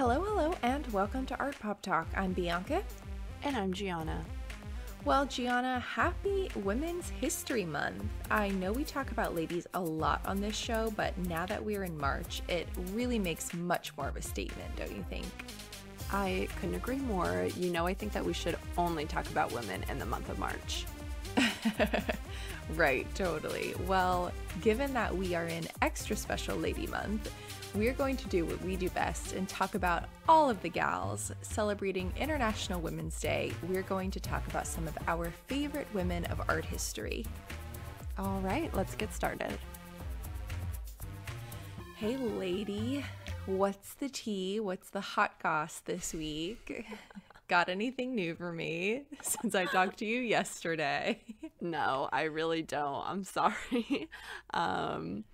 Hello, hello, and welcome to Art Pop Talk. I'm Bianca. And I'm Gianna. Well, Gianna, happy Women's History Month. I know we talk about ladies a lot on this show, but now that we're in March, it really makes much more of a statement, don't you think? I couldn't agree more. You know, I think that we should only talk about women in the month of March. right, totally. Well, given that we are in extra special Lady Month, we're going to do what we do best and talk about all of the gals celebrating International Women's Day. We're going to talk about some of our favorite women of art history. All right, let's get started. Hey, lady, what's the tea? What's the hot goss this week? Got anything new for me since I talked to you yesterday? No, I really don't. I'm sorry. Um,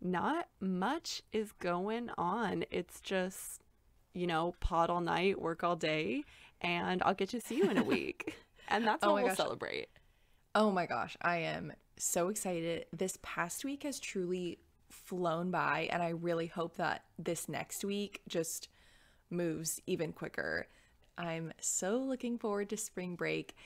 not much is going on. It's just, you know, pot all night, work all day, and I'll get to see you in a week. and that's oh what we'll gosh. celebrate. Oh my gosh, I am so excited. This past week has truly flown by, and I really hope that this next week just moves even quicker. I'm so looking forward to spring break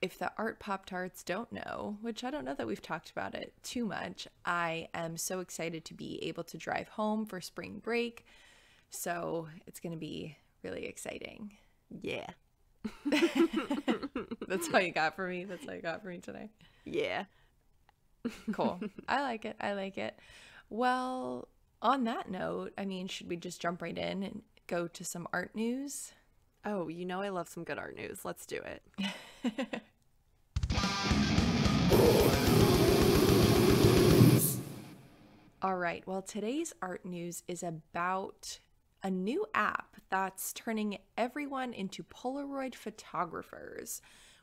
if the art Pop Tarts don't know, which I don't know that we've talked about it too much, I am so excited to be able to drive home for spring break. So it's going to be really exciting. Yeah. That's all you got for me. That's all you got for me today. Yeah. cool. I like it. I like it. Well, on that note, I mean, should we just jump right in and go to some art news? Oh, you know I love some good art news. Let's do it. All right. Well, today's art news is about a new app that's turning everyone into Polaroid photographers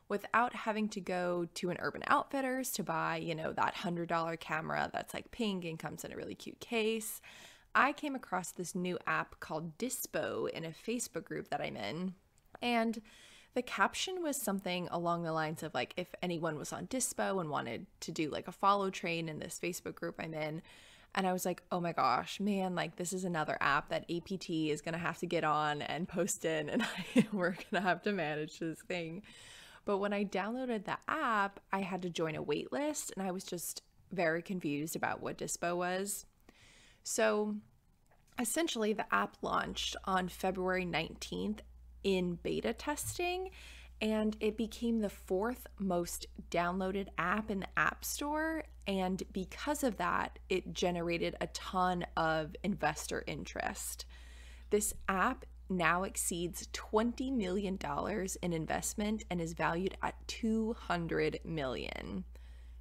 without having to go to an Urban Outfitters to buy, you know, that $100 camera that's like pink and comes in a really cute case. I came across this new app called Dispo in a Facebook group that I'm in. And the caption was something along the lines of like if anyone was on Dispo and wanted to do like a follow train in this Facebook group I'm in. And I was like, oh my gosh, man, like this is another app that APT is going to have to get on and post in, and I, we're going to have to manage this thing. But when I downloaded the app, I had to join a wait list, and I was just very confused about what Dispo was. So essentially, the app launched on February 19th in beta testing and it became the fourth most downloaded app in the App Store. And because of that, it generated a ton of investor interest. This app now exceeds $20 million in investment and is valued at 200 million.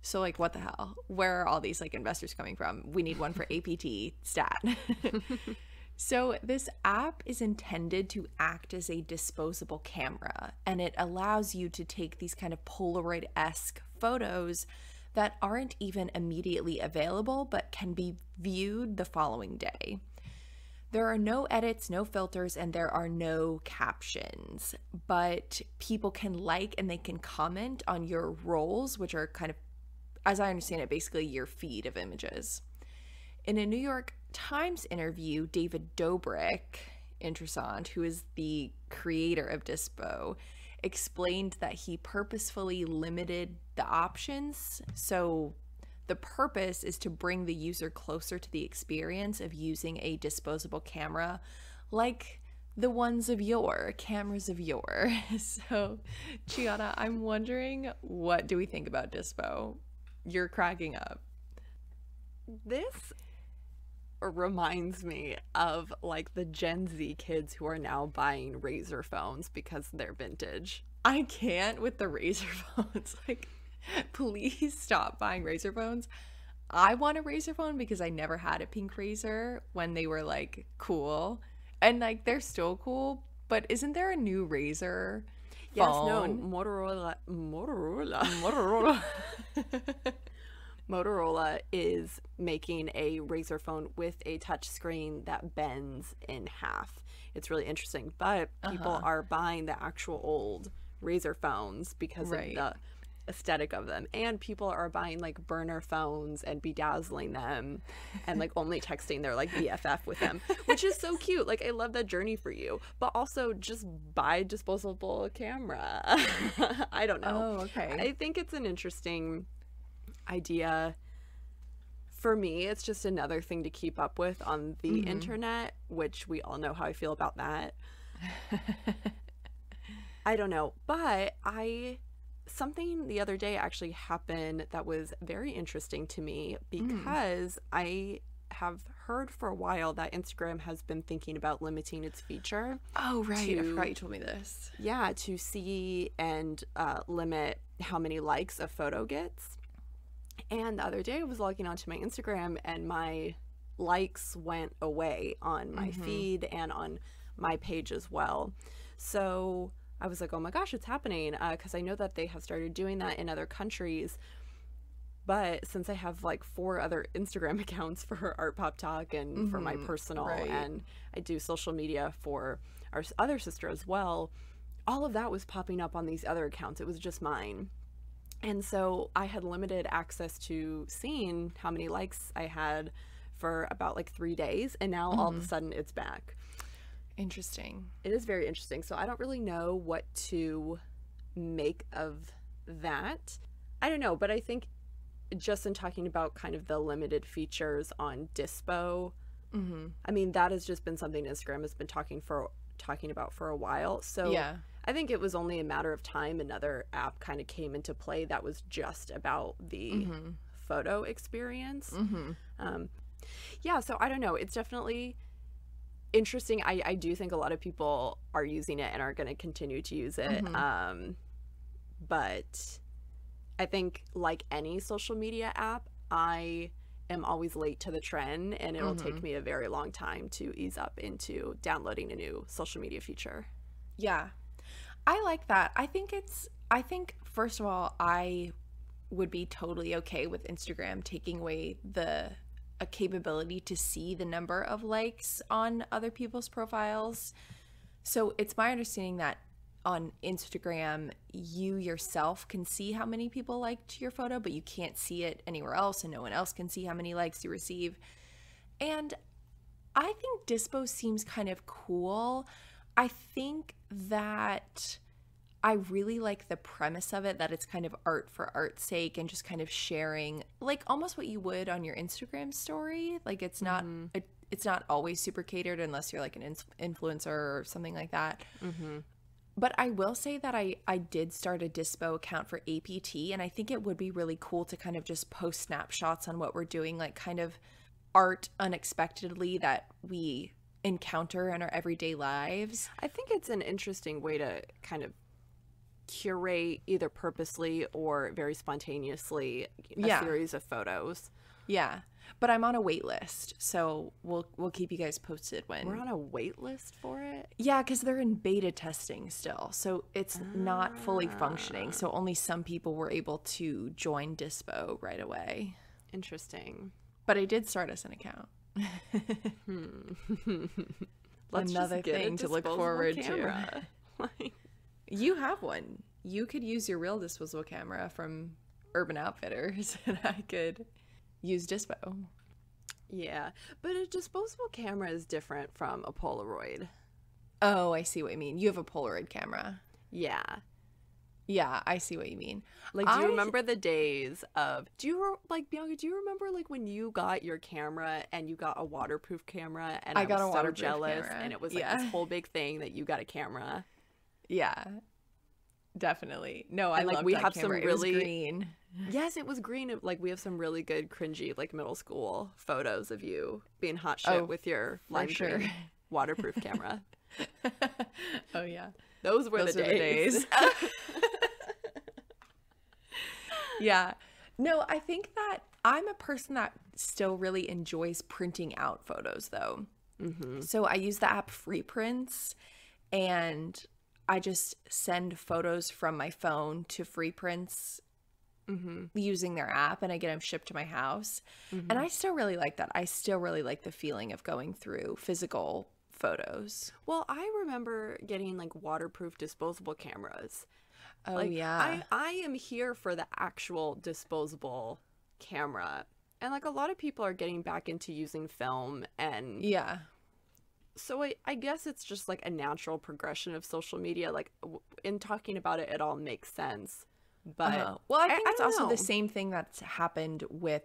So like what the hell? Where are all these like investors coming from? We need one for APT stat. So, this app is intended to act as a disposable camera, and it allows you to take these kind of Polaroid esque photos that aren't even immediately available but can be viewed the following day. There are no edits, no filters, and there are no captions, but people can like and they can comment on your rolls, which are kind of, as I understand it, basically your feed of images. In a New York Times interview, David Dobrik, interessant, who is the creator of Dispo, explained that he purposefully limited the options. So the purpose is to bring the user closer to the experience of using a disposable camera like the ones of yore, cameras of yore. So, Gianna, I'm wondering what do we think about Dispo? You're cracking up. This reminds me of like the Gen Z kids who are now buying Razr phones because they're vintage. I can't with the Razr phones. Like, please stop buying Razr phones. I want a Razr phone because I never had a pink Razr when they were like cool. And like they're still cool, but isn't there a new Razr? Yes, no, Motorola Motorola Motorola Motorola is making a Razr phone with a touch screen that bends in half. It's really interesting, but people uh-huh. are buying the actual old Razr phones because right. of the aesthetic of them and people are buying like burner phones and bedazzling them and like only texting their like bff with them which is so cute like i love that journey for you but also just buy disposable camera i don't know Oh, okay. i think it's an interesting idea for me it's just another thing to keep up with on the Mm-hmm. internet which we all know how i feel about that I don't know, but I something the other day actually happened that was very interesting to me because I have heard for a while that Instagram has been thinking about limiting its feature. oh, right. I forgot you told me this. Yeah, to see and uh, limit how many likes a photo gets. And the other day I was logging onto my Instagram and my likes went away on my mm-hmm. feed and on my page as well. So I was like, oh my gosh, it's happening. Uh, because I know that they have started doing that in other countries. But since I have like four other Instagram accounts for Art Pop Talk and for my mm-hmm. personal, right. and I do social media for our other sister as well, all of that was popping up on these other accounts. It was just mine. And so I had limited access to seeing how many likes I had for about like three days. And now all of a sudden it's back. Interesting. It is very interesting. So I don't really know what to make of that. I don't know, but I think just in talking about kind of the limited features on Dispo, Mm-hmm. I mean that has just been something Instagram has been talking for talking about for a while. So Yeah. I think it was only a matter of time another app kind of came into play that was just about the photo experience. Mm-hmm. Um, yeah, so I don't know. It's definitely interesting. I, I do think a lot of people are using it and are going to continue to use it. Mhm. Um, but I think, like any social media app, I am always late to the trend and it'll take me a very long time to ease up into downloading a new social media feature. Yeah. I like that. I think it's I think first of all, I would be totally okay with Instagram taking away the a capability to see the number of likes on other people's profiles. So it's my understanding that on Instagram, you yourself can see how many people liked your photo, but you can't see it anywhere else, and no one else can see how many likes you receive. And I think Dispo seems kind of cool. I think that I really like the premise of it that it's kind of art for art's sake and just kind of sharing like almost what you would on your Instagram story. Like it's not mm-hmm. it, it's not always super catered unless you're like an ins- influencer or something like that. Mm-hmm. But I will say that I I did start a Dispo account for APT and I think it would be really cool to kind of just post snapshots on what we're doing like kind of art unexpectedly that we encounter in our everyday lives. I think it's an interesting way to kind of curate either purposely or very spontaneously a Yeah. series of photos. Yeah. But I'm on a wait list, so we'll we'll keep you guys posted when We're on a wait list for it. Yeah, cuz they're in beta testing still. So it's not fully functioning. So ah. only some people were able to join Dispo right away. Interesting. But I did start us an account. Hmm. Let's just Another get thing to look forward to. camera. Like, You have one. You could use your real disposable camera from Urban Outfitters and I could use Dispo. yeah, but a disposable camera is different from a Polaroid. Oh, I see what you mean. You have a Polaroid camera. Yeah. Yeah, I see what you mean. Like, do you remember the days of? Do you re- like Bianca? Do you remember like when you got your camera and you got a waterproof camera? And I I, got was a so waterproof jealous, camera. and it was like Yeah. this whole big thing that you got a camera. Yeah. Definitely. No, I And, like, we have some camera. It really- green. Yes, it was green. Like we have some really good cringy like middle school photos of you being hot shit Oh, with your lime sure. green waterproof camera. oh yeah. Those were Those the were the days. Yeah. No, I think that I'm a person that still really enjoys printing out photos though. mm-hmm. So I use the app Free Prints and I just send photos from my phone to Free Prints Mm-hmm. using their app and I get them shipped to my house. Mm-hmm. And I still really like that. I still really like the feeling of going through physical photos. Well, I remember getting like waterproof disposable cameras. Oh like, yeah. I, I am here for the actual disposable camera. And like a lot of people are getting back into using film and yeah. so I, I guess it's just like a natural progression of social media. Like w- in talking about it, it all makes sense. But Uh-huh. Well, I I- think I it's don't also know. the same thing that's happened with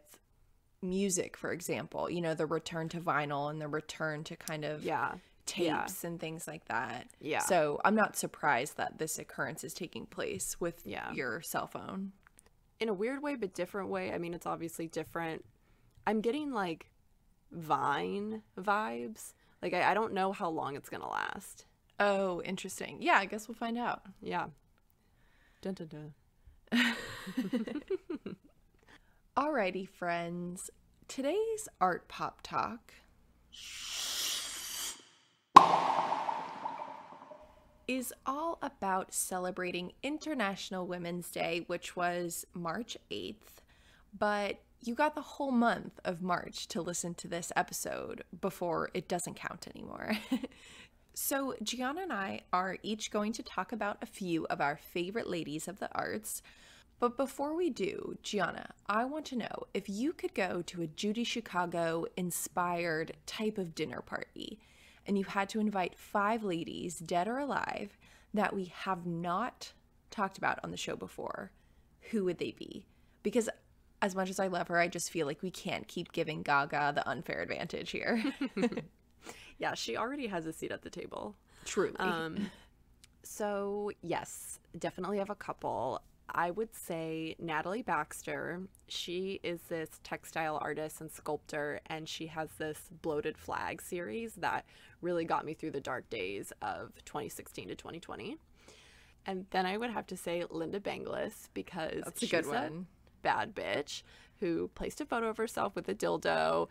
music, for example. You know, the return to vinyl and the return to kind of yeah, yeah. tapes and things like that. Yeah. So I'm not surprised that this occurrence is taking place with Yeah. your cell phone. in a weird way, but different way. I mean, it's obviously different. I'm getting like Vine vibes. Like I, I don't know how long it's gonna last. Oh, interesting. Yeah, I guess we'll find out. Yeah. Dun, dun, dun. Alrighty, friends. Today's art pop talk is all about celebrating International Women's Day, which was March 8th. But you got the whole month of March to listen to this episode before it doesn't count anymore. so, Gianna and I are each going to talk about a few of our favorite ladies of the arts. But before we do, Gianna, I want to know if you could go to a Judy Chicago inspired type of dinner party and you had to invite five ladies, dead or alive, that we have not talked about on the show before, who would they be? Because as much as I love her, I just feel like we can't keep giving Gaga the unfair advantage here. Yeah, she already has a seat at the table. Truly. Um, so yes, definitely have a couple. I would say Natalie Baxter. She is this textile artist and sculptor, and she has this bloated flag series that really got me through the dark days of 2016 to 2020. And then I would have to say Lynda Benglis because That's a good one. bad bitch who placed a photo of herself with a dildo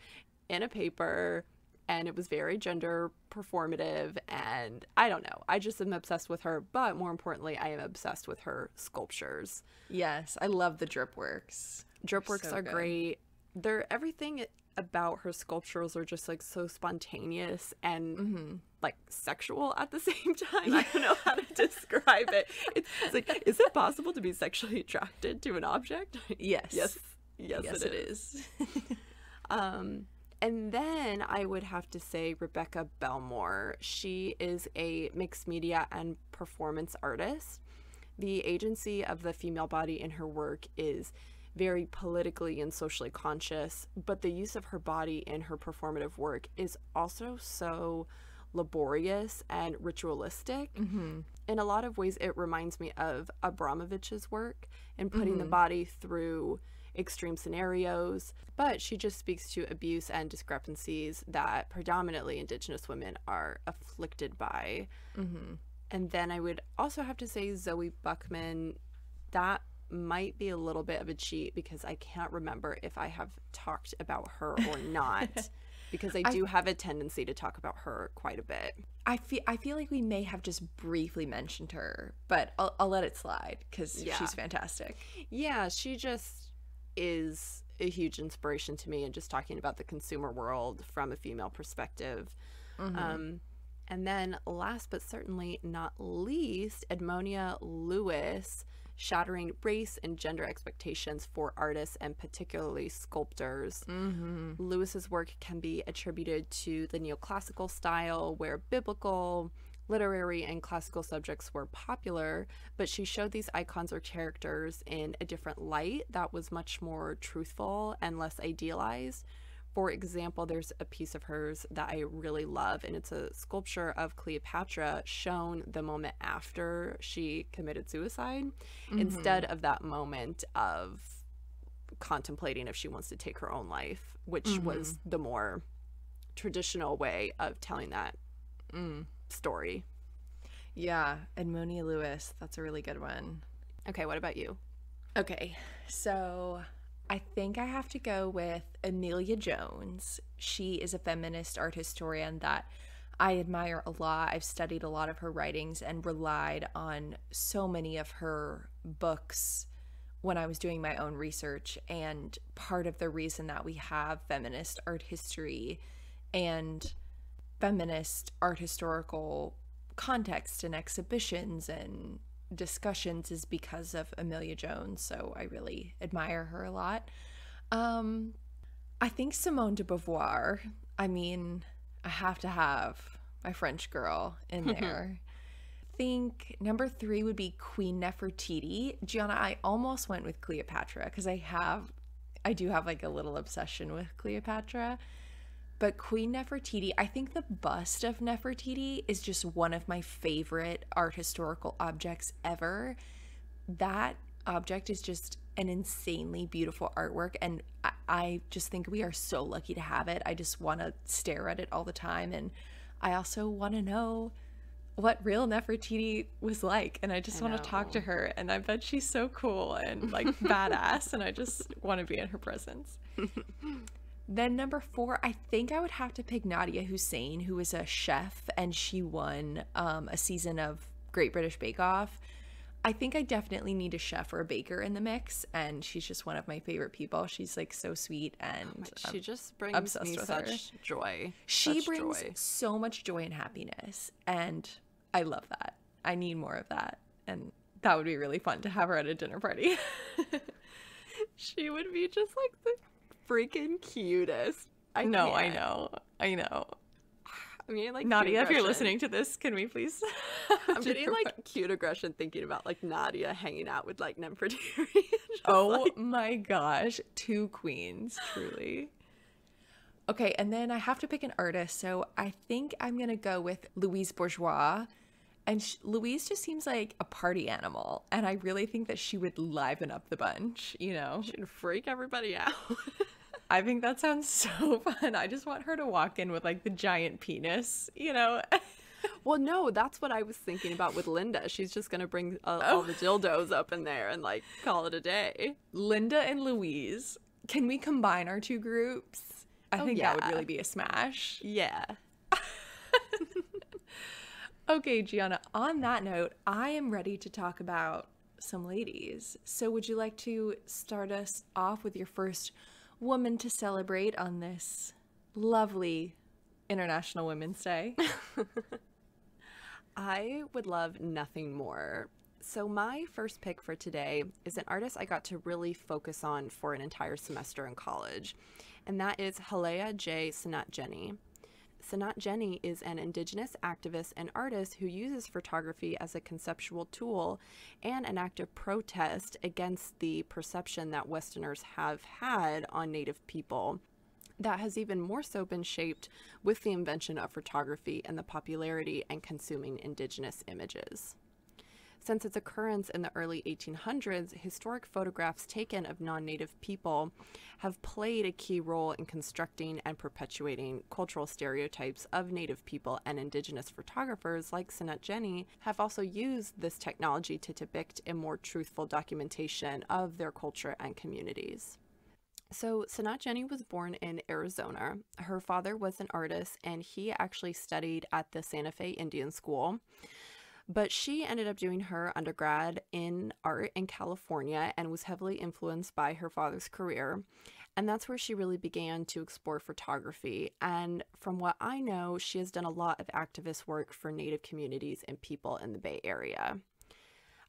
in a paper and it was very gender performative and I don't know. I just am obsessed with her, but more importantly, I am obsessed with her sculptures. yes, I love the drip works. Drip works So are good. great. They're everything about her sculptures are just like so spontaneous and Mm-hmm. like sexual at the same time. I don't know how to describe it. It's, it's like, is it possible to be sexually attracted to an object? Yes. yes, yes, yes, it is. is. Um, and then I would have to say Rebecca Belmore. She is a mixed media and performance artist. The agency of the female body in her work is very politically and socially conscious, but the use of her body in her performative work is also so laborious and ritualistic. mm-hmm. In a lot of ways, it reminds me of Abramović's work in putting the Mhm. body through extreme scenarios, but she just speaks to abuse and discrepancies that predominantly Indigenous women are afflicted by. Mm-hmm. And then I would also have to say Zoe Buckman. That might be a little bit of a cheat because I can't remember if I have talked about her or not. because I I- do have a tendency to talk about her quite a bit. I feel I feel like we may have just briefly mentioned her, but I'll, I'll let it slide because Yeah. she's fantastic. Yeah, she just is a huge inspiration to me and just talking about the consumer world from a female perspective. Mm-hmm. Um, and then last but certainly not least, Edmonia Lewis shattering race and gender expectations for artists and particularly sculptors. mm-hmm. Lewis's work can be attributed to the neoclassical style where biblical, literary, and classical subjects were popular, but she showed these icons or characters in a different light that was much more truthful and less idealized. For example, there's a piece of hers that I really love, and it's a sculpture of Cleopatra shown the moment after she committed suicide instead of that moment of contemplating if she wants to take her own life, which was the more traditional way of telling that Mm. Story. Yeah, Edmonia Lewis. That's a really good one. Okay, what about you? Okay, so I think I have to go with Amelia Jones. She is a feminist art historian that I admire a lot. I've studied a lot of her writings and relied on so many of her books when I was doing my own research. And part of the reason that we have feminist art history and feminist art historical context and exhibitions and discussions is because of Amelia Jones, so I really admire her a lot. Um, I think Simone de Beauvoir. I mean, I have to have my French girl in there. think number three would be Queen Nefertiti. Gianna, I almost went with Cleopatra because I have, I do have like a little obsession with Cleopatra. But Queen Nefertiti, I think the bust of Nefertiti is just one of my favorite art historical objects ever. That object is just an insanely beautiful artwork, and I, I just think we are so lucky to have it. I just want to stare at it all the time, and I also want to know what real Nefertiti was like and I just want to talk to her and I bet she's so cool and like badass and I just want to be in her presence. then number 4, I think I would have to pick Nadiya Hussain, who is a chef and she won um, a season of Great British Bake Off. I think I definitely need a chef or a baker in the mix, and she's just one of my favorite people. She's like so sweet, and oh she just brings me such her. joy. She such brings joy. so much joy and happiness, and I love that. I need more of that. And that would be really fun to have her at a dinner party. she would be just like the freaking cutest. I know, I know, I know. I mean, like Nadiya, if you're listening to this, can we please? I'm getting like cute aggression thinking about like Nadiya hanging out with like Nefertiti. oh like... my gosh, two queens, truly. Okay, and then I have to pick an artist, so I think I'm gonna go with Louise Bourgeois. And she, Louise just seems like a party animal, and I really think that she would liven up the bunch. You know, she'd freak everybody out. I think that sounds so fun. I just want her to walk in with like the giant penis, you know. well, no, that's what I was thinking about with Linda. She's just gonna bring uh, oh. all the dildos up in there and like call it a day. Linda and Louise. Can we combine our two groups? I oh, think yeah. that would really be a smash. Yeah. okay, Gianna, on that note, I am ready to talk about some ladies. So, would you like to start us off with your first woman to celebrate on this lovely International Women's Day? I would love nothing more. So, my first pick for today is an artist I got to really focus on for an entire semester in college and that is Hulleah J. Tsinhnahjinnie. Tsinhnahjinnie is an indigenous activist and artist who uses photography as a conceptual tool and an active protest against the perception that Westerners have had on Native people. That has even more so been shaped with the invention of photography and the popularity and consuming indigenous images. Since its occurrence in the early 1800s, historic photographs taken of non native people have played a key role in constructing and perpetuating cultural stereotypes of native people, and indigenous photographers like Tsinhnahjinnie have also used this technology to depict a more truthful documentation of their culture and communities. So, Tsinhnahjinnie was born in Arizona. Her father was an artist, and he actually studied at the Santa Fe Indian School. But she ended up doing her undergrad in art in California and was heavily influenced by her father's career. And that's where she really began to explore photography. And from what I know, she has done a lot of activist work for Native communities and people in the Bay Area.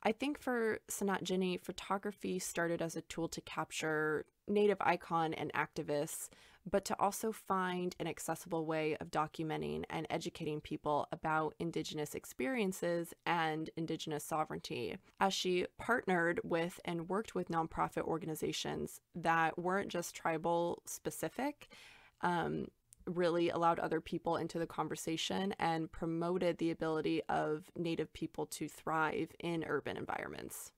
I think for Tsinhnahjinnie, photography started as a tool to capture Native icon and activists but to also find an accessible way of documenting and educating people about Indigenous experiences and Indigenous sovereignty. As she partnered with and worked with nonprofit organizations that weren't just tribal specific, um, really allowed other people into the conversation and promoted the ability of Native people to thrive in urban environments.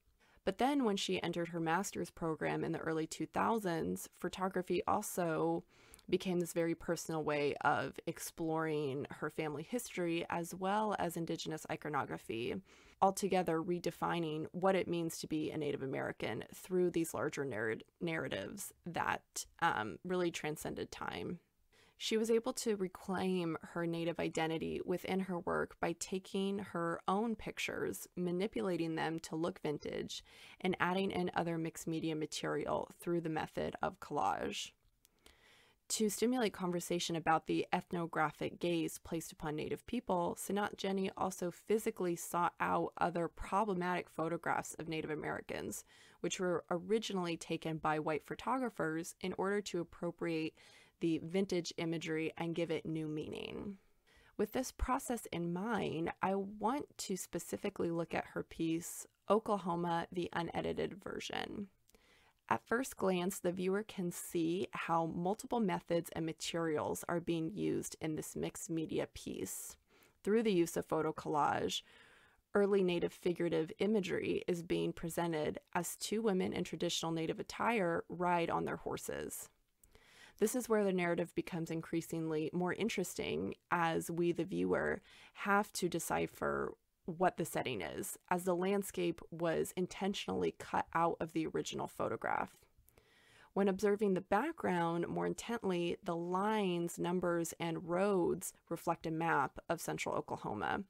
But then when she entered her master's program in the early 2000s, photography also became this very personal way of exploring her family history as well as Indigenous iconography, altogether redefining what it means to be a Native American through these larger narr- narratives that um, really transcended time. She was able to reclaim her Native identity within her work by taking her own pictures, manipulating them to look vintage, and adding in other mixed media material through the method of collage. To stimulate conversation about the ethnographic gaze placed upon Native people, Tsinhnahjinnie also physically sought out other problematic photographs of Native Americans, which were originally taken by white photographers in order to appropriate the vintage imagery and give it new meaning. With this process in mind, I want to specifically look at her piece, Oklahoma, the unedited version. At first glance, the viewer can see how multiple methods and materials are being used in this mixed media piece. Through the use of photo collage, early Native figurative imagery is being presented as two women in traditional Native attire ride on their horses. This is where the narrative becomes increasingly more interesting as we, the viewer, have to decipher what the setting is, as the landscape was intentionally cut out of the original photograph. When observing the background more intently, the lines, numbers, and roads reflect a map of central Oklahoma.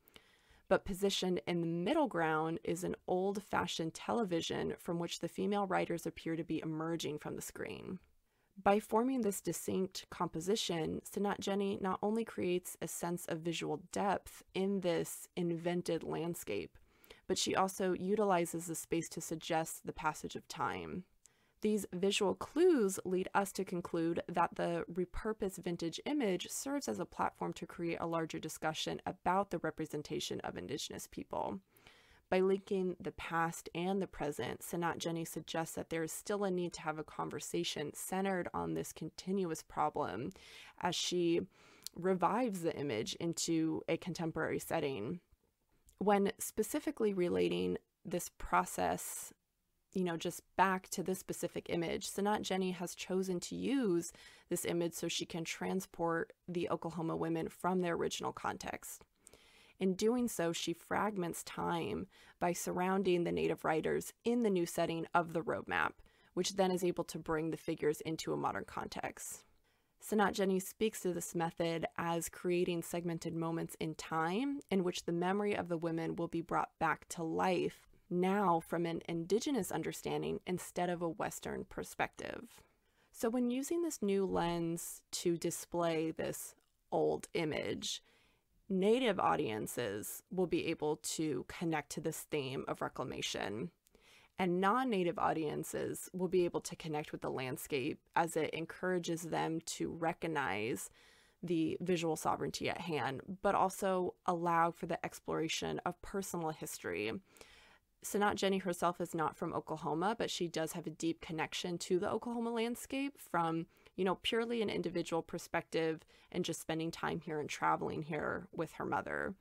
But positioned in the middle ground is an old fashioned television from which the female writers appear to be emerging from the screen. By forming this distinct composition, Tsinhnahjinnie not only creates a sense of visual depth in this invented landscape, but she also utilizes the space to suggest the passage of time. These visual clues lead us to conclude that the repurposed vintage image serves as a platform to create a larger discussion about the representation of Indigenous people. By linking the past and the present, Tsinhnahjinnie suggests that there is still a need to have a conversation centered on this continuous problem as she revives the image into a contemporary setting. When specifically relating this process, you know, just back to this specific image, Tsinhnahjinnie has chosen to use this image so she can transport the Oklahoma women from their original context. In doing so, she fragments time by surrounding the native writers in the new setting of the roadmap, which then is able to bring the figures into a modern context. Tsinhnahjinnie speaks to this method as creating segmented moments in time in which the memory of the women will be brought back to life now from an indigenous understanding instead of a Western perspective. So, when using this new lens to display this old image, Native audiences will be able to connect to this theme of reclamation. And non native audiences will be able to connect with the landscape as it encourages them to recognize the visual sovereignty at hand, but also allow for the exploration of personal history. Tsinhnahjinnie herself is not from Oklahoma, but she does have a deep connection to the Oklahoma landscape from you know, purely an individual perspective and just spending time here and traveling here with her mother.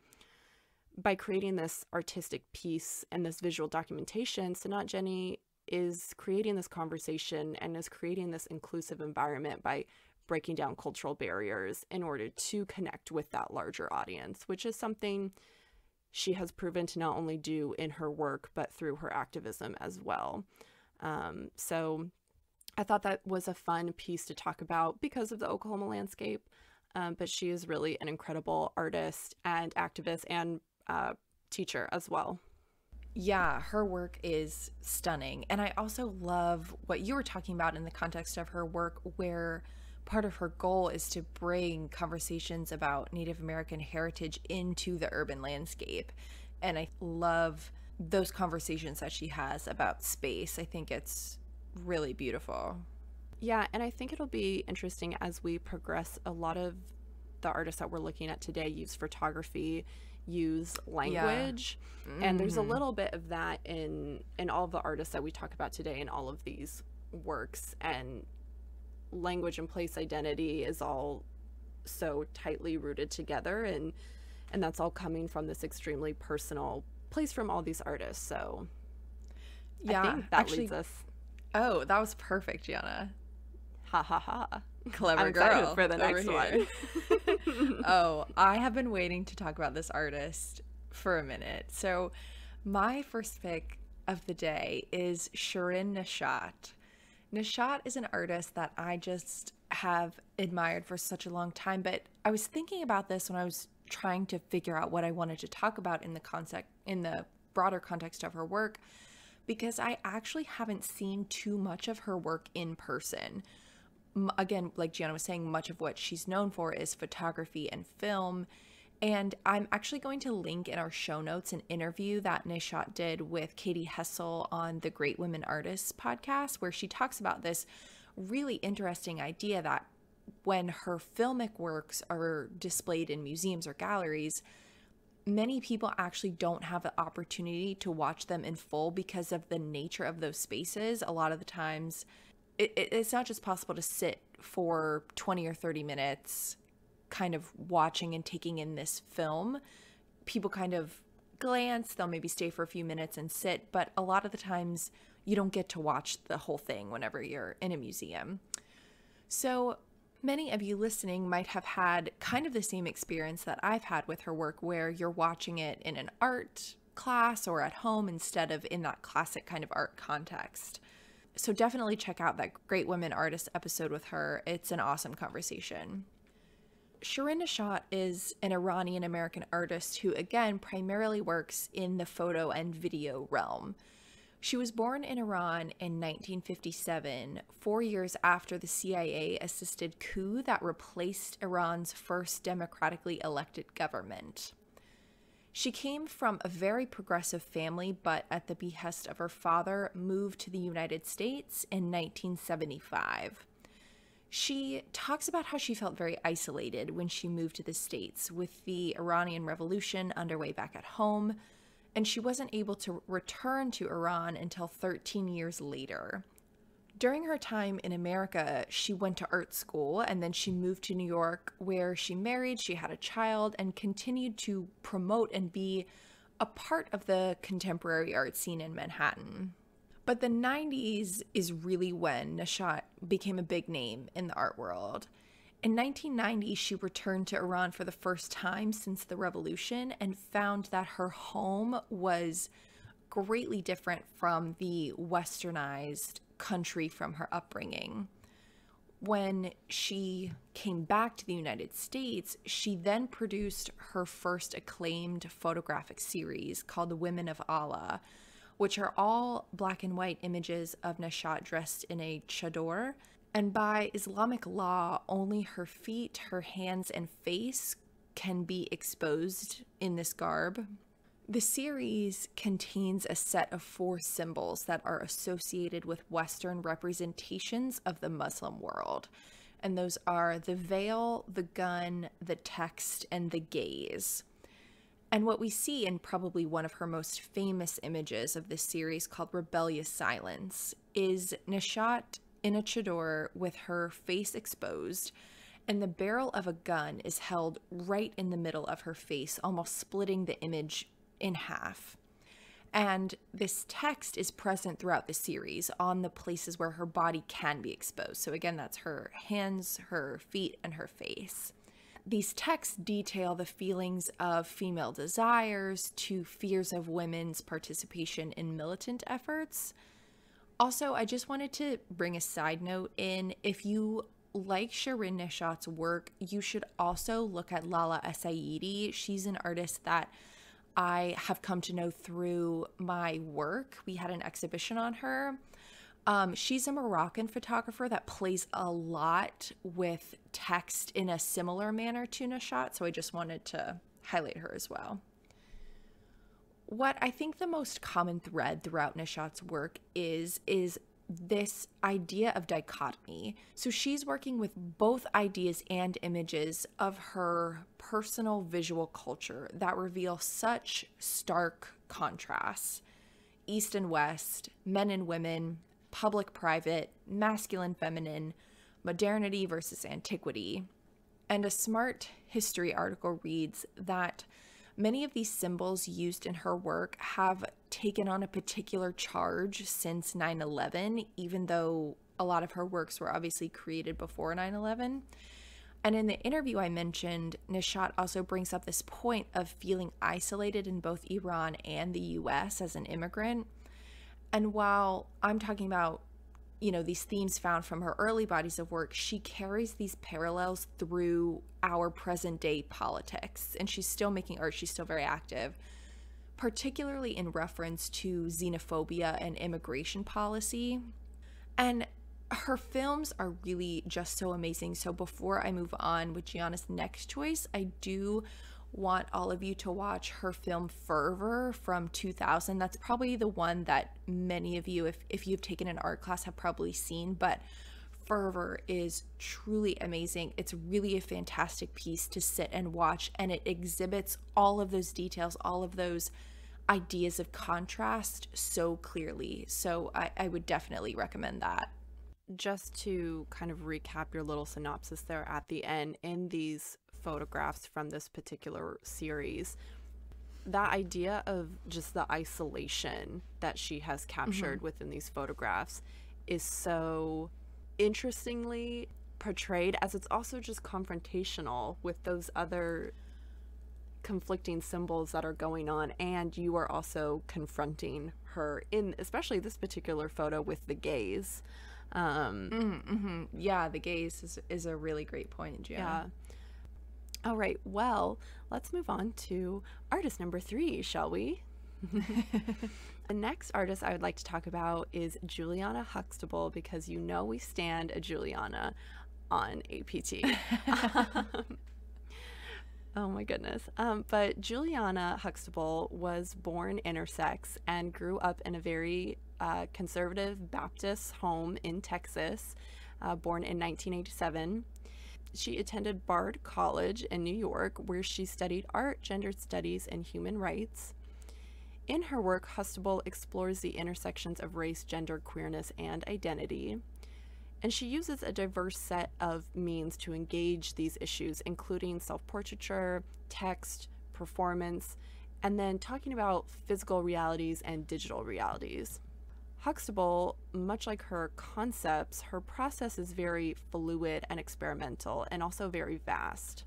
By creating this artistic piece and this visual documentation, Tsinhnahjinnie is creating this conversation and is creating this inclusive environment by breaking down cultural barriers in order to connect with that larger audience, which is something she has proven to not only do in her work, but through her activism as well. Um, so I thought that was a fun piece to talk about because of the Oklahoma landscape. Um, but she is really an incredible artist and activist and uh, teacher as well. Yeah, her work is stunning. And I also love what you were talking about in the context of her work, where part of her goal is to bring conversations about Native American heritage into the urban landscape. And I love those conversations that she has about space. I think it's really beautiful. Yeah, and I think it'll be interesting as we progress. A lot of the artists that we're looking at today use photography, use language, yeah. mm-hmm. and there's a mm-hmm. little bit of that in in all of the artists that we talk about today in all of these works. And language and place identity is all so tightly rooted together, and and that's all coming from this extremely personal place from all these artists. So yeah, I think that actually, leads us Oh, that was perfect, Gianna. Ha ha ha. Clever I'm girl. for the next one. oh, I have been waiting to talk about this artist for a minute. So, my first pick of the day is Shirin Neshat. Neshat is an artist that I just have admired for such a long time, but I was thinking about this when I was trying to figure out what I wanted to talk about in the concept in the broader context of her work because I actually haven't seen too much of her work in person. again, like Gianna was saying, much of what she's known for is photography and film. And I'm actually going to link in our show notes an interview that Neshat did with Katy Hessel on the Great Women Artists podcast, where she talks about this really interesting idea that when her filmic works are displayed in museums or galleries, many people actually don't have the opportunity to watch them in full because of the nature of those spaces. A lot of the times, it, it's not just possible to sit for 20 or 30 minutes kind of watching and taking in this film. People kind of glance, they'll maybe stay for a few minutes and sit, but a lot of the times you don't get to watch the whole thing whenever you're in a museum. So, many of you listening might have had kind of the same experience that I've had with her work, where you're watching it in an art class or at home instead of in that classic kind of art context. So, definitely check out that Great Women Artists episode with her. It's an awesome conversation. Shirin Neshat is an Iranian American artist who, again, primarily works in the photo and video realm. She was born in Iran in 1957, four years after the CIA assisted coup that replaced Iran's first democratically elected government. She came from a very progressive family, but at the behest of her father, moved to the United States in 1975. She talks about how she felt very isolated when she moved to the States with the Iranian Revolution underway back at home, and she wasn't able to return to Iran until 13 years later. During her time in America, she went to art school and then she moved to New York, where she married, she had a child, and continued to promote and be a part of the contemporary art scene in Manhattan. But the 90s is really when Neshat became a big name in the art world. In 1990, she returned to Iran for the first time since the revolution and found that her home was greatly different from the westernized country from her upbringing. When she came back to the United States, she then produced her first acclaimed photographic series called The Women of Allah, which are all black and white images of Neshat dressed in a chador. And by Islamic law, only her feet, her hands, and face can be exposed in this garb. The series contains a set of four symbols that are associated with Western representations of the Muslim world. And those are the veil, the gun, the text, and the gaze. And what we see in probably one of her most famous images of this series called Rebellious Silence is Neshat in a chador with her face exposed, and the barrel of a gun is held right in the middle of her face, almost splitting the image in half. And this text is present throughout the series on the places where her body can be exposed. So, again, that's her hands, her feet, and her face. These texts detail the feelings of female desires to fears of women's participation in militant efforts. Also, I just wanted to bring a side note in. If you like Shirin Neshat's work, you should also look at Lalla Essaydi. She's an artist that I have come to know through my work. We had an exhibition on her. Um, she's a Moroccan photographer that plays a lot with text in a similar manner to Neshat, so I just wanted to highlight her as well. What I think the most common thread throughout Neshat's work is is this idea of dichotomy. So she's working with both ideas and images of her personal visual culture that reveal such stark contrasts. East and West, men and women, public private, masculine feminine, modernity versus antiquity. And a smart history article reads that many of these symbols used in her work have taken on a particular charge since 9 11, even though a lot of her works were obviously created before 9 11. And in the interview I mentioned, Neshat also brings up this point of feeling isolated in both Iran and the US as an immigrant. And while I'm talking about, you know, these themes found from her early bodies of work, she carries these parallels through our present day politics. And she's still making art, she's still very active, particularly in reference to xenophobia and immigration policy. And her films are really just so amazing. So before I move on with Gianna's next choice, I do want all of you to watch her film Fervor from 2000. That's probably the one that many of you, if, if you've taken an art class, have probably seen. But Fervor is truly amazing. It's really a fantastic piece to sit and watch, and it exhibits all of those details, all of those ideas of contrast so clearly. So I, I would definitely recommend that just to kind of recap your little synopsis there at the end in these photographs from this particular series that idea of just the isolation that she has captured mm-hmm. within these photographs is so interestingly portrayed as it's also just confrontational with those other conflicting symbols that are going on and you are also confronting her in especially this particular photo with the gaze um, mm-hmm, mm-hmm. Yeah, the gaze is, is a really great point, Gianna. Yeah. All right, well, let's move on to artist number three, shall we? the next artist I would like to talk about is Juliana Huxtable because you know we stand a Juliana on APT. oh my goodness. Um, but Juliana Huxtable was born intersex and grew up in a very uh, conservative Baptist home in Texas, uh, born in 1987. She attended Bard College in New York, where she studied art, gender studies, and human rights. In her work, Huxtable explores the intersections of race, gender, queerness, and identity. And she uses a diverse set of means to engage these issues, including self portraiture, text, performance, and then talking about physical realities and digital realities. Huxtable, much like her concepts, her process is very fluid and experimental and also very vast.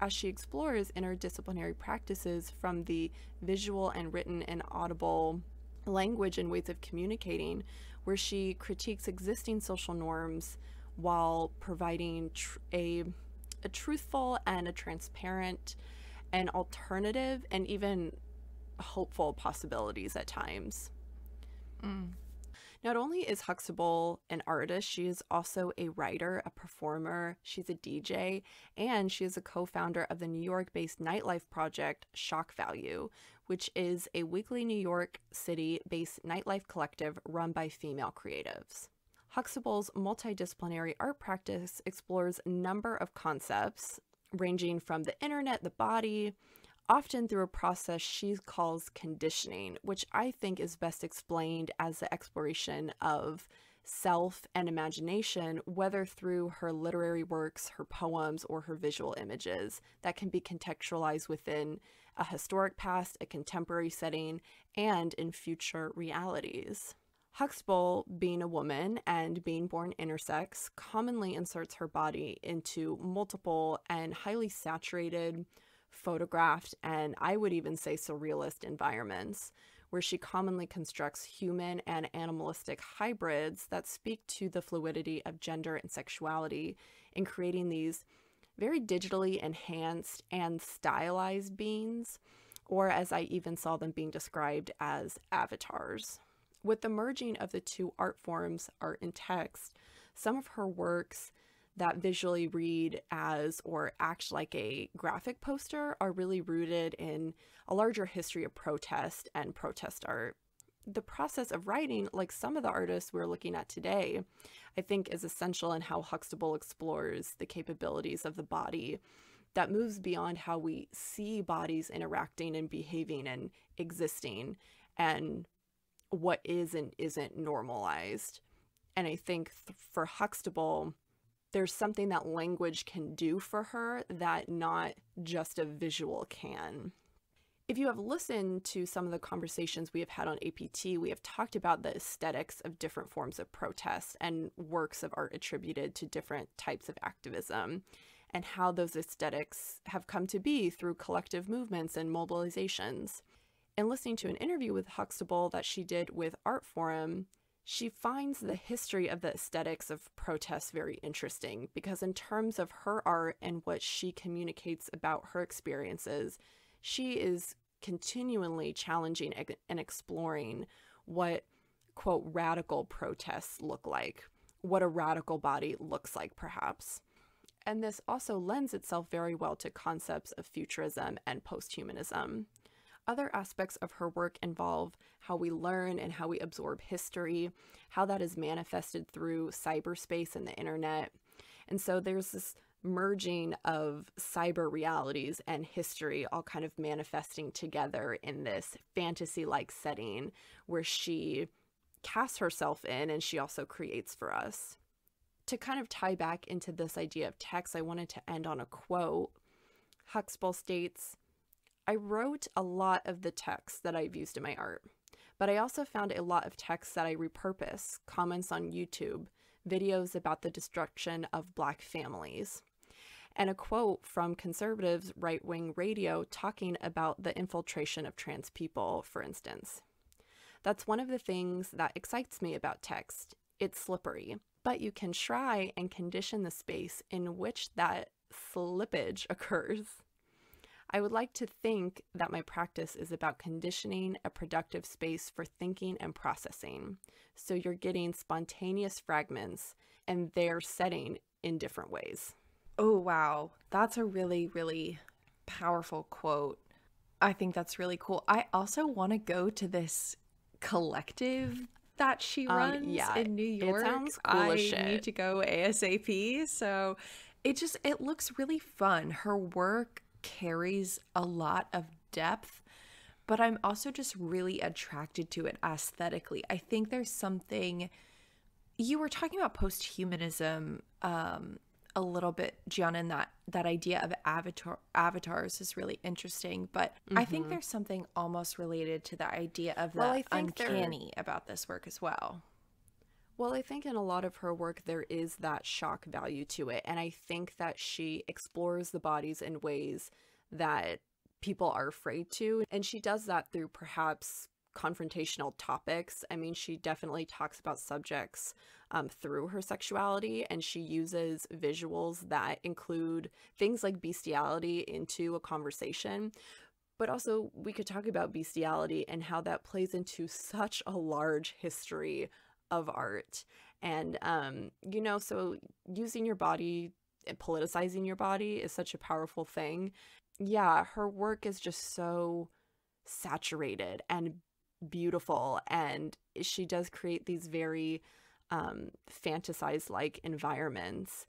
As she explores interdisciplinary practices from the visual and written and audible language and ways of communicating, where she critiques existing social norms while providing tr- a, a truthful and a transparent and alternative and even hopeful possibilities at times. Mm. Not only is Huxtable an artist, she is also a writer, a performer, she's a DJ, and she is a co founder of the New York based nightlife project Shock Value, which is a weekly New York City based nightlife collective run by female creatives. Huxtable's multidisciplinary art practice explores a number of concepts ranging from the internet, the body, often through a process she calls conditioning, which I think is best explained as the exploration of self and imagination, whether through her literary works, her poems, or her visual images that can be contextualized within a historic past, a contemporary setting, and in future realities. Huxtable, being a woman and being born intersex, commonly inserts her body into multiple and highly saturated, photographed, and I would even say surrealist environments, where she commonly constructs human and animalistic hybrids that speak to the fluidity of gender and sexuality in creating these very digitally enhanced and stylized beings, or as I even saw them being described as avatars. With the merging of the two art forms, art and text, some of her works that visually read as or act like a graphic poster are really rooted in a larger history of protest and protest art. The process of writing, like some of the artists we're looking at today, I think is essential in how Huxtable explores the capabilities of the body that moves beyond how we see bodies interacting and behaving and existing and what is and isn't normalized. And I think th- for Huxtable, there's something that language can do for her that not just a visual can. If you have listened to some of the conversations we have had on APT, we have talked about the aesthetics of different forms of protest and works of art attributed to different types of activism, and how those aesthetics have come to be through collective movements and mobilizations. In listening to an interview with Huxtable that she did with Artforum, she finds the history of the aesthetics of protests very interesting because, in terms of her art and what she communicates about her experiences, she is continually challenging and exploring what, quote, radical protests look like, what a radical body looks like, perhaps. And this also lends itself very well to concepts of futurism and posthumanism. Other aspects of her work involve how we learn and how we absorb history, how that is manifested through cyberspace and the internet. And so there's this merging of cyber realities and history all kind of manifesting together in this fantasy like setting where she casts herself in and she also creates for us. To kind of tie back into this idea of text, I wanted to end on a quote. Huxtable states, I wrote a lot of the text that I've used in my art, but I also found a lot of texts that I repurpose, comments on YouTube, videos about the destruction of Black families, and a quote from conservatives' right wing radio talking about the infiltration of trans people, for instance. That's one of the things that excites me about text. It's slippery, but you can try and condition the space in which that slippage occurs. I would like to think that my practice is about conditioning a productive space for thinking and processing. So you're getting spontaneous fragments and they're setting in different ways. Oh, wow. That's a really, really powerful quote. I think that's really cool. I also want to go to this collective that she runs um, yeah, in New York. It sounds cool I need to go ASAP. So it just it looks really fun. Her work carries a lot of depth, but I'm also just really attracted to it aesthetically. I think there's something you were talking about posthumanism um, a little bit, Gianna, and that that idea of avatar avatars is really interesting. But mm-hmm. I think mm-hmm. there's something almost related to the idea of the well, uncanny about this work as well. Well, I think in a lot of her work, there is that shock value to it. And I think that she explores the bodies in ways that people are afraid to. And she does that through perhaps confrontational topics. I mean, she definitely talks about subjects um, through her sexuality, and she uses visuals that include things like bestiality into a conversation. But also, we could talk about bestiality and how that plays into such a large history of art. And, um, you know, so using your body and politicizing your body is such a powerful thing. Yeah, her work is just so saturated and beautiful. And she does create these very um, fantasized like environments.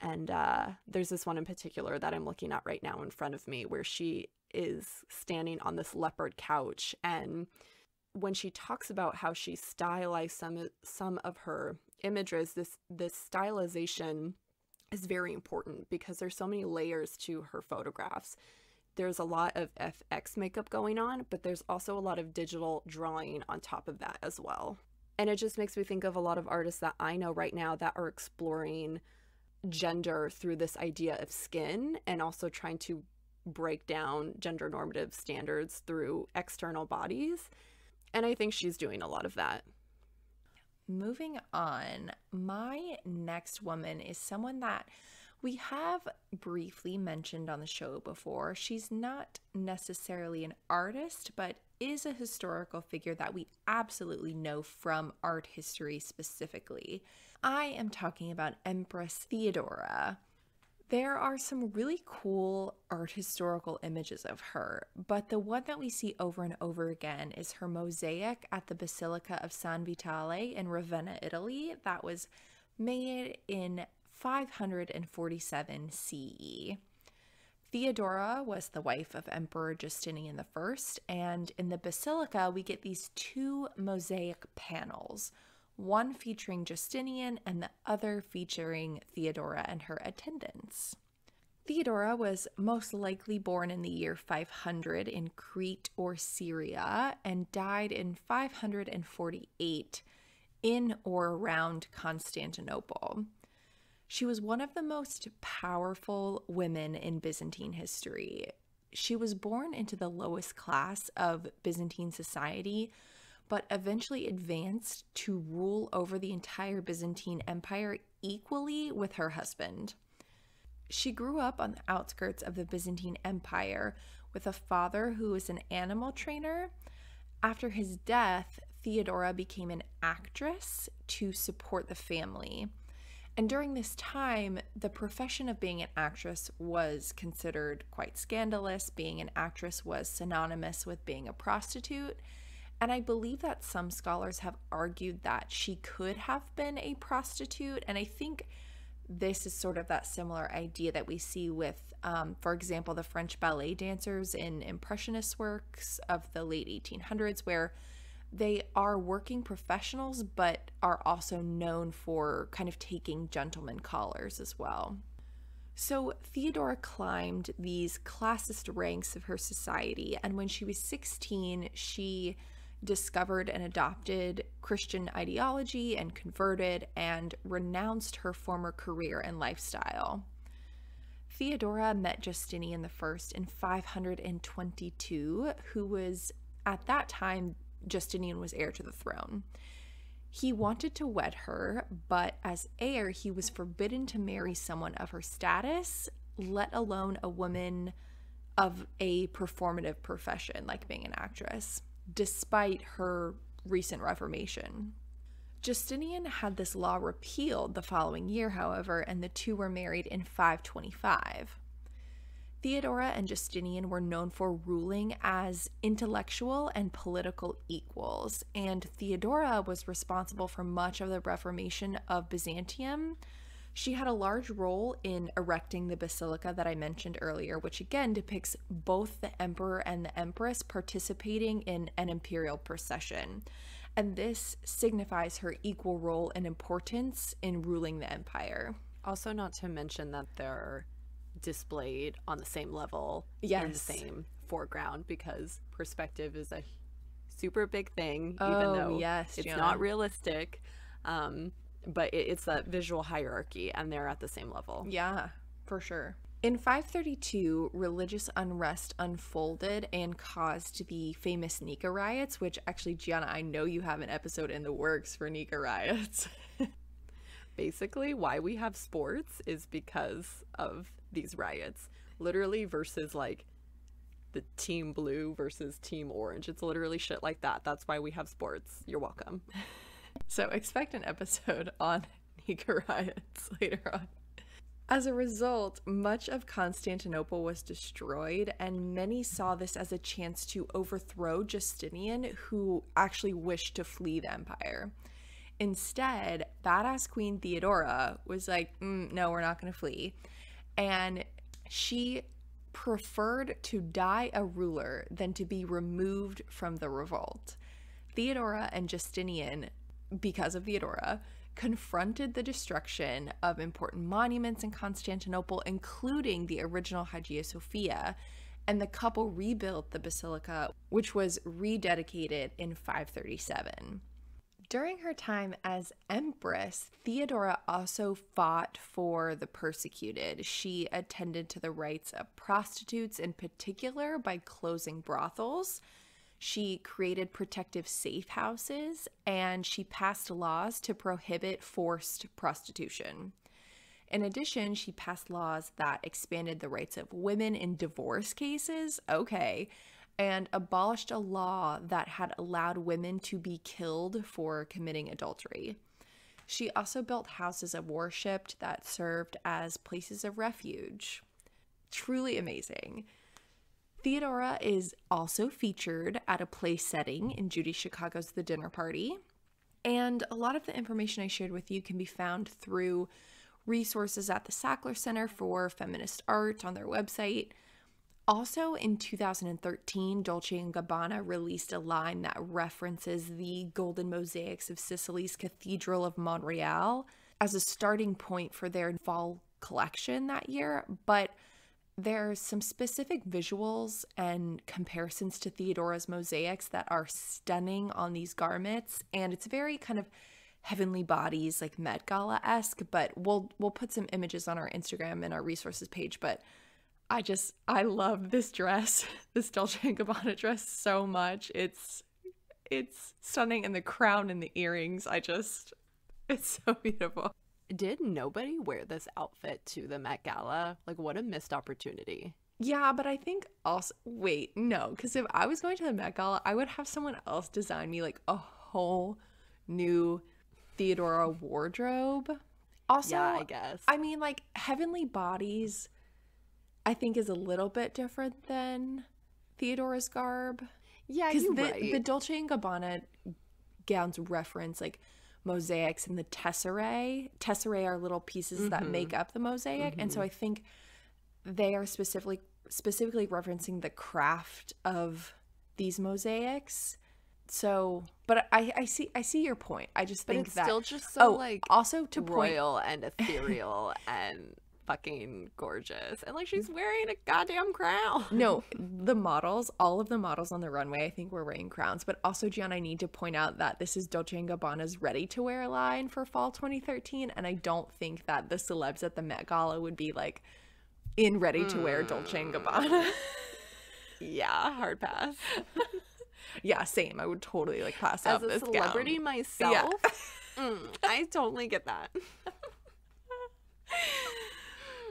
And uh, there's this one in particular that I'm looking at right now in front of me where she is standing on this leopard couch and when she talks about how she stylized some some of her images, this this stylization is very important because there's so many layers to her photographs. There's a lot of FX makeup going on, but there's also a lot of digital drawing on top of that as well. And it just makes me think of a lot of artists that I know right now that are exploring gender through this idea of skin and also trying to break down gender normative standards through external bodies and I think she's doing a lot of that. Moving on, my next woman is someone that we have briefly mentioned on the show before. She's not necessarily an artist, but is a historical figure that we absolutely know from art history specifically. I am talking about Empress Theodora. There are some really cool art historical images of her, but the one that we see over and over again is her mosaic at the Basilica of San Vitale in Ravenna, Italy, that was made in 547 CE. Theodora was the wife of Emperor Justinian I, and in the basilica, we get these two mosaic panels one featuring Justinian and the other featuring Theodora and her attendants. Theodora was most likely born in the year 500 in Crete or Syria and died in 548 in or around Constantinople. She was one of the most powerful women in Byzantine history. She was born into the lowest class of Byzantine society, but eventually advanced to rule over the entire Byzantine Empire equally with her husband. She grew up on the outskirts of the Byzantine Empire with a father who was an animal trainer. After his death, Theodora became an actress to support the family. And during this time, the profession of being an actress was considered quite scandalous. Being an actress was synonymous with being a prostitute. And I believe that some scholars have argued that she could have been a prostitute. And I think this is sort of that similar idea that we see with, um, for example, the French ballet dancers in Impressionist works of the late 1800s, where they are working professionals but are also known for kind of taking gentleman collars as well. So Theodora climbed these classist ranks of her society, and when she was 16, she discovered and adopted Christian ideology and converted and renounced her former career and lifestyle. Theodora met Justinian I in 522, who was at that time Justinian was heir to the throne. He wanted to wed her, but as heir, he was forbidden to marry someone of her status, let alone a woman of a performative profession like being an actress, despite her recent reformation. Justinian had this law repealed the following year, however, and the two were married in 525. Theodora and Justinian were known for ruling as intellectual and political equals, and Theodora was responsible for much of the reformation of Byzantium. She had a large role in erecting the basilica that I mentioned earlier, which again depicts both the emperor and the empress participating in an imperial procession. And this signifies her equal role and importance in ruling the empire. Also, not to mention that they're displayed on the same level yes. in the same foreground because perspective is a super big thing oh, even though yes, it's not realistic um, but it, it's that visual hierarchy and they're at the same level yeah for sure in 532 religious unrest unfolded and caused the famous nika riots which actually gianna i know you have an episode in the works for nika riots basically why we have sports is because of these riots. Literally versus like the team blue versus team orange. It's literally shit like that. That's why we have sports. You're welcome. so expect an episode on Nika riots later on. As a result, much of Constantinople was destroyed, and many saw this as a chance to overthrow Justinian, who actually wished to flee the empire. Instead, badass Queen Theodora was like, mm, no, we're not going to flee. And she preferred to die a ruler than to be removed from the revolt. Theodora and Justinian, because of Theodora, confronted the destruction of important monuments in Constantinople, including the original Hagia Sophia, and the couple rebuilt the basilica, which was rededicated in 537. During her time as empress, Theodora also fought for the persecuted. She attended to the rights of prostitutes in particular by closing brothels. She created protective safe houses and she passed laws to prohibit forced prostitution. In addition, she passed laws that expanded the rights of women in divorce cases. Okay, and abolished a law that had allowed women to be killed for committing adultery. She also built houses of worship that served as places of refuge. Truly amazing. Theodora is also featured at a play setting in Judy Chicago's The Dinner Party. And a lot of the information I shared with you can be found through resources at the Sackler Center for Feminist Art on their website, also, in 2013, Dolce & Gabbana released a line that references the golden mosaics of Sicily's Cathedral of Monreale as a starting point for their fall collection that year, but there's some specific visuals and comparisons to Theodora's mosaics that are stunning on these garments, and it's very kind of heavenly bodies like Met Gala esque. But we'll we'll put some images on our Instagram and our resources page. But I just I love this dress, this Dolce & Gabbana dress so much. It's it's stunning and the crown and the earrings, I just it's so beautiful. Did nobody wear this outfit to the Met Gala? Like what a missed opportunity. Yeah, but I think also wait, no, cuz if I was going to the Met Gala, I would have someone else design me like a whole new Theodora wardrobe. Also, yeah, I guess. I mean, like Heavenly Bodies, I think is a little bit different than Theodora's garb yeah, because the right. the Dolce and Gabbana gowns reference like mosaics and the tesserae. Tesserae are little pieces that Mm-hmm. make up the mosaic, and so I think they are specifically specifically referencing the craft of these mosaics. So, but I I see I see your point. I just but think it's that still just so oh like also to point royal and ethereal and fucking gorgeous. And like she's wearing a goddamn crown. No, the models, all of the models on the runway, I think were wearing crowns. But also, Gian, I need to point out that this is Dolce & Gabbana's ready to wear line for fall 2013, and I don't think that the celebs at the Met Gala would be like in ready to wear Dolce & Gabbana. Yeah, hard pass. yeah, same. I would totally like pass As up a this celebrity gown. myself, mm, I totally get that.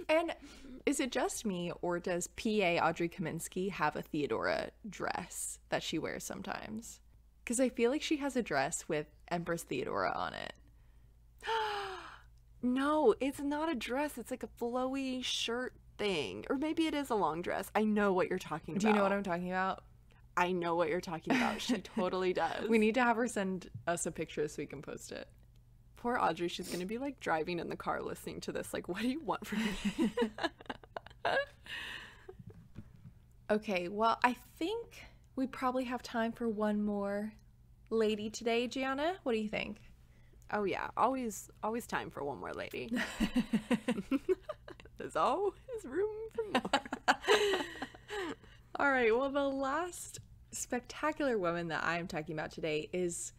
And is it just me, or does PA Audrey Kaminsky have a Theodora dress that she wears sometimes? Because I feel like she has a dress with Empress Theodora on it. No, it's not a dress. It's like a flowy shirt thing. Or maybe it is a long dress. I know what you're talking about. Do you know what I'm talking about? I know what you're talking about. She totally does. We need to have her send us a picture so we can post it. Poor Audrey, she's gonna be like driving in the car listening to this. Like, what do you want from me? Okay, well, I think we probably have time for one more lady today, Gianna. What do you think? oh yeah, always, always time for one more lady. There's always room for more. All right, well, the last spectacular woman that I am talking about today is,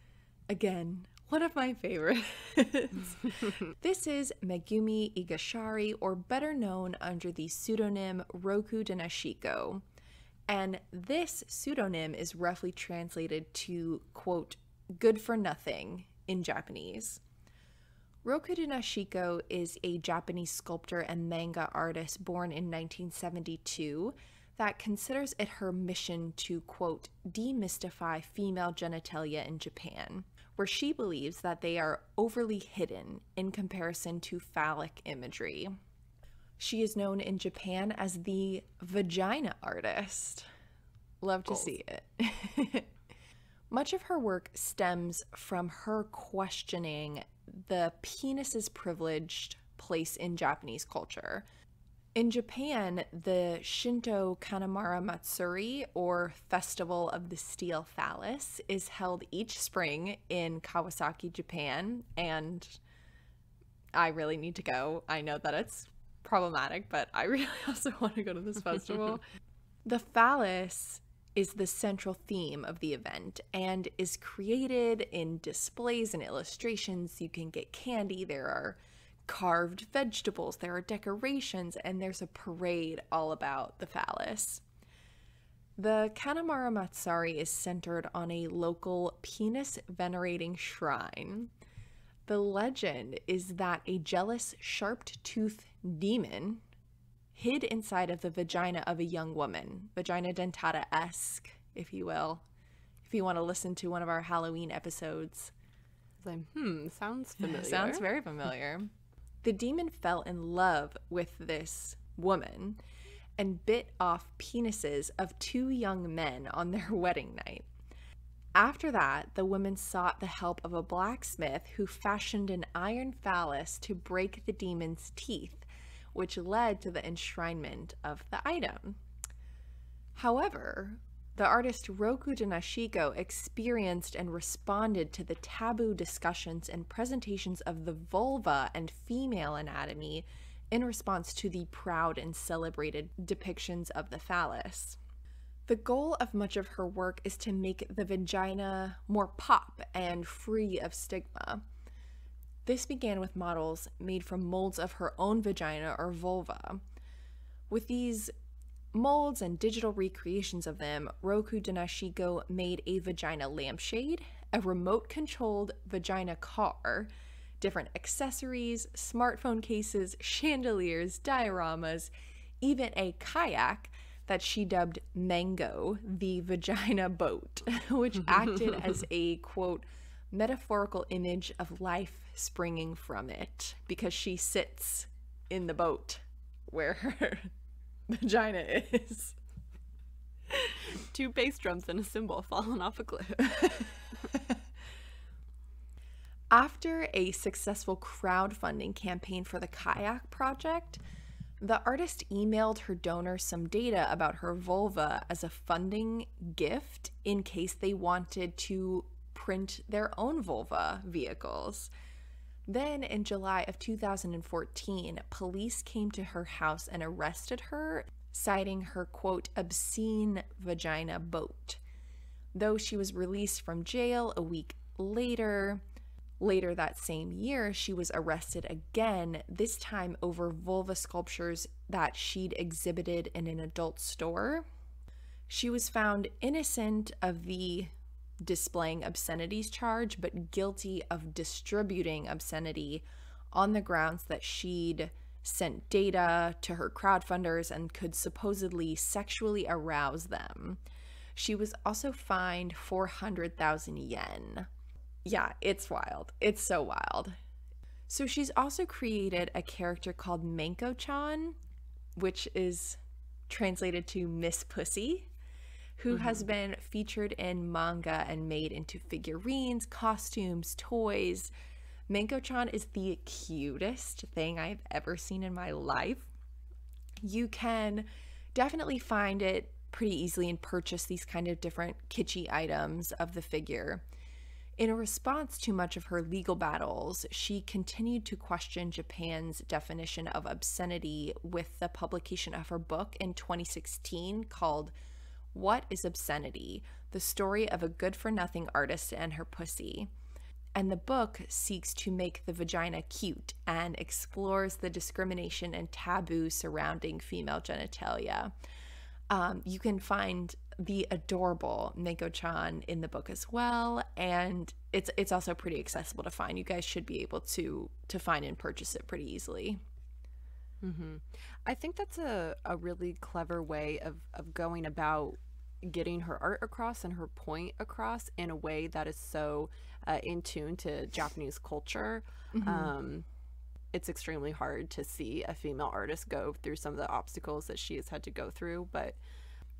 again, one of my favorites. this is Megumi Igarashi, or better known under the pseudonym Rokudenashiko. And this pseudonym is roughly translated to, quote, good for nothing in Japanese. Rokudenashiko is a Japanese sculptor and manga artist born in 1972 that considers it her mission to, quote, demystify female genitalia in Japan, where she believes that they are overly hidden in comparison to phallic imagery. She is known in Japan as the vagina artist. Love to Goals. see it. Much of her work stems from her questioning the penis's privileged place in Japanese culture. In Japan, the Shinto Kanamara Matsuri, or Festival of the Steel Phallus, is held each spring in Kawasaki, Japan, and I really need to go. I know that it's problematic, but I really also want to go to this festival. the phallus is the central theme of the event and is created in displays and illustrations. You can get candy, there are carved vegetables, there are decorations, and there's a parade all about the phallus. The Kanamara Matsuri is centered on a local penis venerating shrine. The legend is that a jealous, sharp toothed demon hid inside of the vagina of a young woman, vagina dentata esque, if you will. If you want to listen to one of our Halloween episodes, like, hmm, sounds familiar. sounds very familiar. The demon fell in love with this woman and bit off penises of two young men on their wedding night. After that, the woman sought the help of a blacksmith who fashioned an iron phallus to break the demon's teeth, which led to the enshrinement of the item. However, the artist Rokudenashiko experienced and responded to the taboo discussions and presentations of the vulva and female anatomy in response to the proud and celebrated depictions of the phallus. The goal of much of her work is to make the vagina more pop and free of stigma. This began with models made from molds of her own vagina or vulva. With these molds and digital recreations of them, Rokudenashiko made a vagina lampshade, a remote controlled vagina car, different accessories, smartphone cases, chandeliers, dioramas, even a kayak that she dubbed Mango, the vagina boat, which acted as a quote, metaphorical image of life springing from it because she sits in the boat where her vagina is. Two bass drums and a cymbal falling off a cliff. After a successful crowdfunding campaign for the kayak project, the artist emailed her donors some data about her vulva as a funding gift in case they wanted to print their own vulva vehicles. Then, in July of 2014, police came to her house and arrested her, citing her quote, obscene vagina boat. Though she was released from jail a week later, later that same year, she was arrested again, this time over vulva sculptures that she'd exhibited in an adult store. She was found innocent of the displaying obscenities charge, but guilty of distributing obscenity on the grounds that she'd sent data to her crowdfunders and could supposedly sexually arouse them. She was also fined 400,000 yen. Yeah, it's wild. It's so wild. So she's also created a character called Manko chan, which is translated to Miss Pussy who mm-hmm. has been featured in manga and made into figurines, costumes, toys. Manko chan is the cutest thing I've ever seen in my life. You can definitely find it pretty easily and purchase these kind of different kitschy items of the figure. In a response to much of her legal battles, she continued to question Japan's definition of obscenity with the publication of her book in 2016 called what is Obscenity? The story of a good for nothing artist and her pussy. And the book seeks to make the vagina cute and explores the discrimination and taboo surrounding female genitalia. Um, you can find the adorable Manko chan in the book as well, and it's it's also pretty accessible to find. You guys should be able to to find and purchase it pretty easily. Mm-hmm. I think that's a, a really clever way of, of going about getting her art across and her point across in a way that is so uh, in tune to Japanese culture. Mm-hmm. Um, it's extremely hard to see a female artist go through some of the obstacles that she has had to go through, but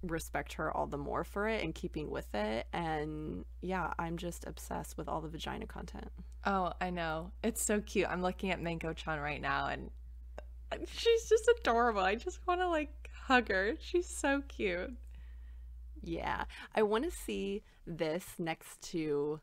respect her all the more for it and keeping with it. And yeah, I'm just obsessed with all the vagina content. Oh, I know. It's so cute. I'm looking at Manko chan right now and she's just adorable. I just want to like hug her. She's so cute. Yeah. I want to see this next to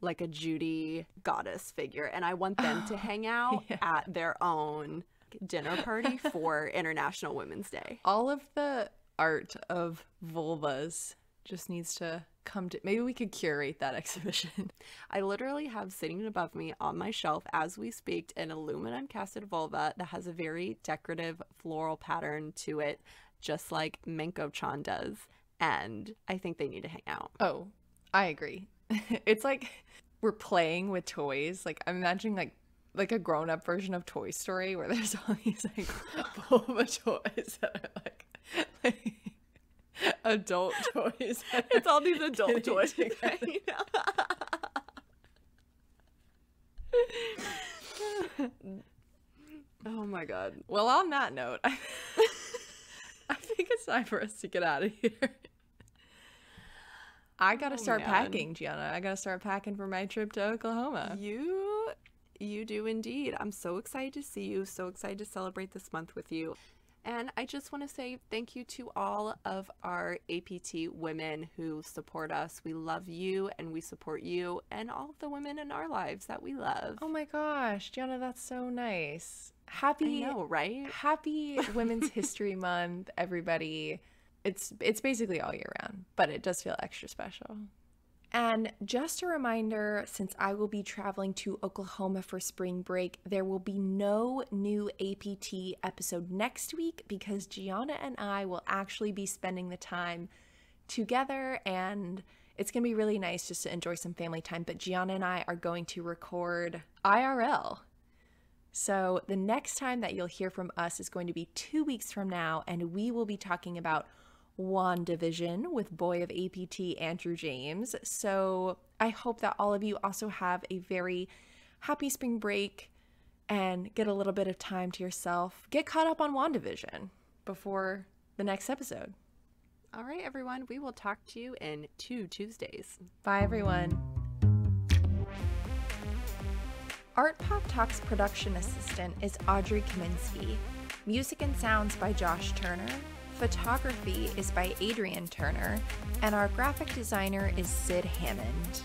like a Judy goddess figure and I want them to hang out yeah. at their own dinner party for International Women's Day. All of the art of vulvas just needs to come to maybe we could curate that exhibition. I literally have sitting above me on my shelf as we speak an aluminum casted vulva that has a very decorative floral pattern to it, just like Manko chan does and I think they need to hang out. Oh, I agree. it's like we're playing with toys. Like I'm imagining like like a grown up version of Toy Story where there's all these like full of toys that are like, like adult toys. It's all these adult toys. oh my god. Well, on that note, think it's time for us to get out of here. I gotta oh, start man. packing, Gianna. I gotta start packing for my trip to Oklahoma. You, you do indeed. I'm so excited to see you. So excited to celebrate this month with you. And I just want to say thank you to all of our APT women who support us. We love you and we support you and all of the women in our lives that we love. Oh my gosh, Gianna, that's so nice. Happy, I know, right? Happy Women's History Month, everybody it's it's basically all year round, but it does feel extra special. And just a reminder since I will be traveling to Oklahoma for spring break, there will be no new APT episode next week because Gianna and I will actually be spending the time together and it's going to be really nice just to enjoy some family time. But Gianna and I are going to record IRL. So the next time that you'll hear from us is going to be two weeks from now, and we will be talking about WandaVision with Boy of APT Andrew James. So I hope that all of you also have a very happy spring break and get a little bit of time to yourself. Get caught up on WandaVision before the next episode. All right, everyone. We will talk to you in two Tuesdays. Bye, everyone. Art Pop Talks production assistant is Audrey Kaminsky. Music and sounds by Josh Turner. Photography is by Adrian Turner. And our graphic designer is Sid Hammond.